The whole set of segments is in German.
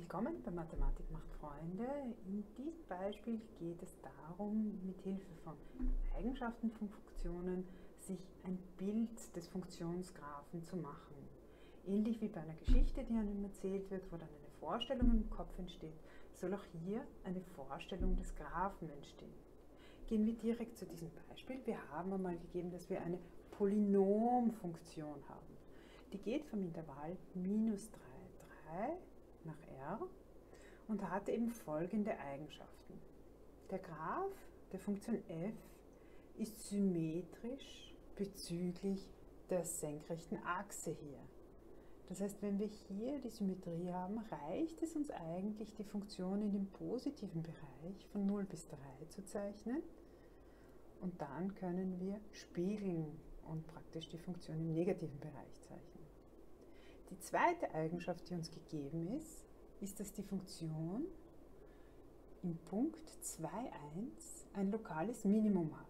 Willkommen bei Mathematik macht Freunde. In diesem Beispiel geht es darum, mit Hilfe von Eigenschaften von Funktionen sich ein Bild des Funktionsgraphen zu machen. Ähnlich wie bei einer Geschichte, die einem erzählt wird, wo dann eine Vorstellung im Kopf entsteht, soll auch hier eine Vorstellung des Graphen entstehen. Gehen wir direkt zu diesem Beispiel. Wir haben einmal gegeben, dass wir eine Polynomfunktion haben. Die geht vom Intervall minus 3, 3 nach R und hat eben folgende Eigenschaften. Der Graph der Funktion f ist symmetrisch bezüglich der senkrechten Achse hier. Das heißt, wenn wir hier die Symmetrie haben, reicht es uns eigentlich, die Funktion in dem positiven Bereich von 0 bis 3 zu zeichnen. Und dann können wir spiegeln und praktisch die Funktion im negativen Bereich zeichnen. Die zweite Eigenschaft, die uns gegeben ist, ist, dass die Funktion im Punkt 2,1 ein lokales Minimum hat.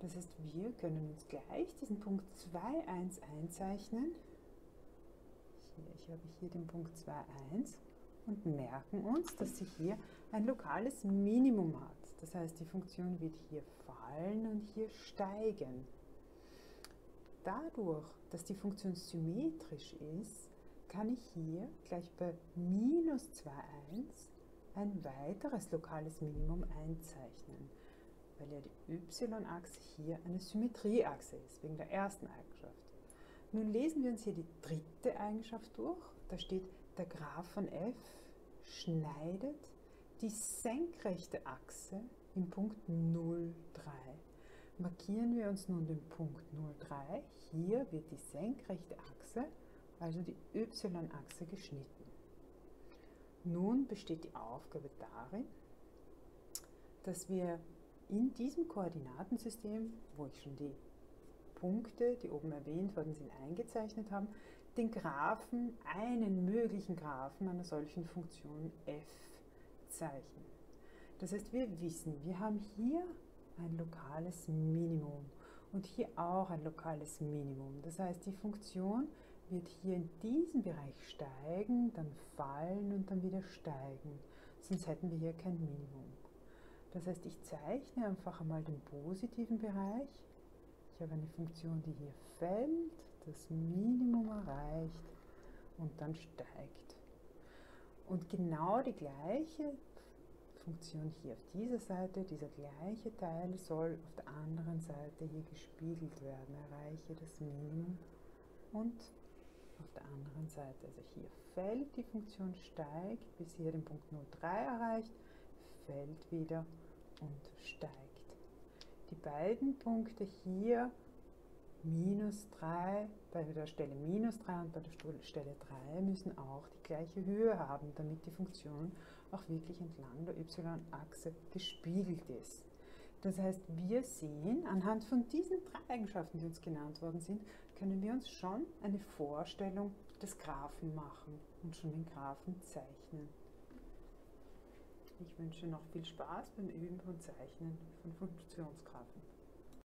Das heißt, wir können uns gleich diesen Punkt 2,1 einzeichnen. Hier, ich habe hier den Punkt 2,1 und merken uns, dass sie hier ein lokales Minimum hat. Das heißt, die Funktion wird hier fallen und hier steigen. Dadurch, dass die Funktion symmetrisch ist, kann ich hier gleich bei minus 2,1 ein weiteres lokales Minimum einzeichnen, weil ja die y-Achse hier eine Symmetrieachse ist, wegen der ersten Eigenschaft. Nun lesen wir uns hier die dritte Eigenschaft durch. Da steht, der Graph von f schneidet die senkrechte Achse im Punkt 0,3 markieren wir uns nun den Punkt 03. Hier wird die senkrechte Achse, also die y-Achse, geschnitten. Nun besteht die Aufgabe darin, dass wir in diesem Koordinatensystem, wo ich schon die Punkte, die oben erwähnt worden sind, eingezeichnet habe, den Graphen, einen möglichen Graphen einer solchen Funktion f zeichnen. Das heißt, wir wissen, wir haben hier ein lokales Minimum und hier auch ein lokales Minimum. Das heißt, die Funktion wird hier in diesem Bereich steigen, dann fallen und dann wieder steigen. Sonst hätten wir hier kein Minimum. Das heißt, ich zeichne einfach einmal den positiven Bereich. Ich habe eine Funktion, die hier fällt, das Minimum erreicht und dann steigt. Und genau die gleiche Funktion hier auf dieser Seite, dieser gleiche Teil soll auf der anderen Seite hier gespiegelt werden. Erreiche das Minimum und auf der anderen Seite, also hier fällt die Funktion steigt, bis hier den Punkt 0,3 erreicht, fällt wieder und steigt. Die beiden Punkte hier minus 3, bei der Stelle minus 3 und bei der Stelle 3 müssen auch die gleiche Höhe haben, damit die Funktion auch wirklich entlang der y-Achse gespiegelt ist. Das heißt, wir sehen, anhand von diesen drei Eigenschaften, die uns genannt worden sind, können wir uns schon eine Vorstellung des Graphen machen und schon den Graphen zeichnen. Ich wünsche noch viel Spaß beim Üben und Zeichnen von Funktionsgraphen.